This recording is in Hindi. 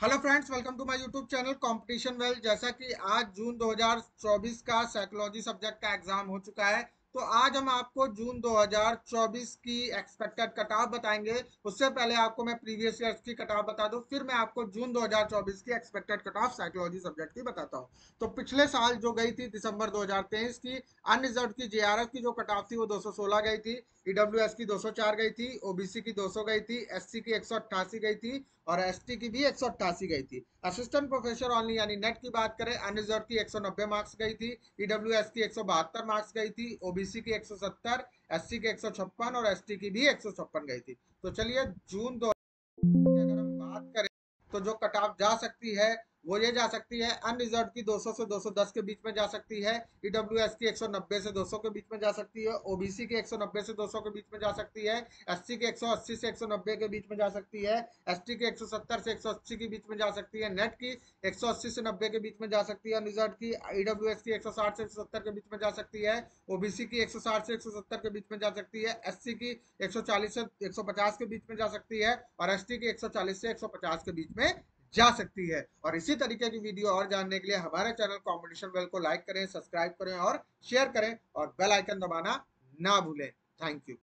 Hello friends welcome to my YouTube channel competition well जैसा कि आज जून 2024 का साइकोलॉजी सब्जेक्ट का एग्ज़ाम हो चुका है। तो आज हम आपको जून 2024 की एक्सपेक्टेड कटाव बताएँगे। उससे पहले आपको मैं प्रीवियस ईयर्स की कटाव बता दूँ, फिर मैं आपको जून 2024 की एक्सपेक्टेड कटाव साइकोलॉजी सब्जेक्ट की बताता हूँ। तो पिछले साल जो गई थी दिसंबर 2023 की अनरिजर्व की जेआरएफ की जो कटाव थी वो 216 गई थी ईडब्ल्यूएस की 204 गई थी ओबीसी की 200 गई थी एससी की एक सौ अट्ठासी गई थी और एसटी की भी एक सौ अट्ठासी गई थी। असिस्टेंट प्रोफेसर ऑनली यानी नेट की बात करें अनरिजर्व की 190 मार्क्स गई थी ईडब्ल्यूएस की एक सौ बहत्तर मार्क्स गई थी ओबीसी की 170 एससी की एक सौ छप्पन और एसटी की भी एक सौ छप्पन गई थी। तो चलिए जून दो अगर हम बात करें तो जो कटाव जा सकती है वो ये जा सकती है अनरिजर्व की 200 से 210 के बीच में जा सकती है ईडब्ल्यूएस की 190 से 200 के बीच में जा सकती है ओबीसी की 190 से 200 के बीच में जा सकती है एससी की 180 से 190 के बीच में जा सकती है एसटी की 170 से 180 के बीच में जा सकती है नेट की 180 से 90 के बीच में जा सकती है अनरिजर्व की ईडब्ल्यूएस की 160 से 170 के बीच में जा सकती है ओबीसी की 160 से 170 के बीच में जा सकती है एससी की 140 से 150 के बीच में जा सकती है और एसटी की 140 से 150 के बीच में जा सकती है। और इसी तरीके की वीडियो और जानने के लिए हमारे चैनल कॉम्पिटिशन वेल को लाइक करें सब्सक्राइब करें और शेयर करें और बेल आइकन दबाना ना भूलें। Thank you